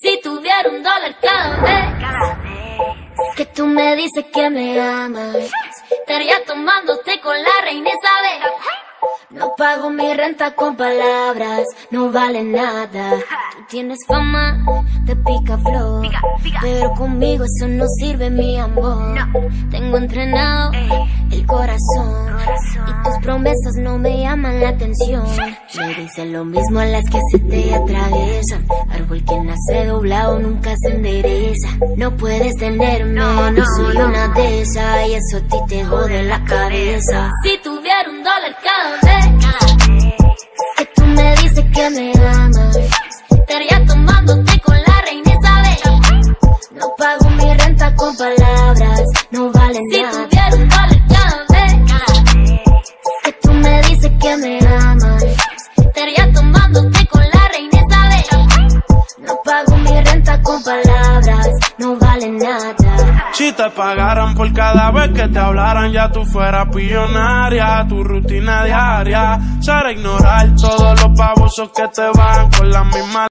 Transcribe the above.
Si tuviera un dólar cada vez que tú me dices que me amas, estaría tomándote con la reina Isabel. No pago mi renta con palabras, no vale nada. Tú tienes fama de pica flor, pero conmigo eso no sirve mi amor. Tengo entrenado el corazón promesas no me llaman la atención. Me dicen lo mismo a las que se te atraviesan. Árbol que nace doblado nunca se endereza. No puedes tenerme, no soy una de esas y eso a ti te jode la cabeza. Si tuviera un dólar cada vez que tú me dices que me amas, estaría tomándote con la reina Isabel. No pago mi renta con palabras, no vale nada. Si te pagaran por cada vez que te hablaran, ya tú fueras pillonaria. Tu rutina diaria será ignorar todos los babosos que te van con la misma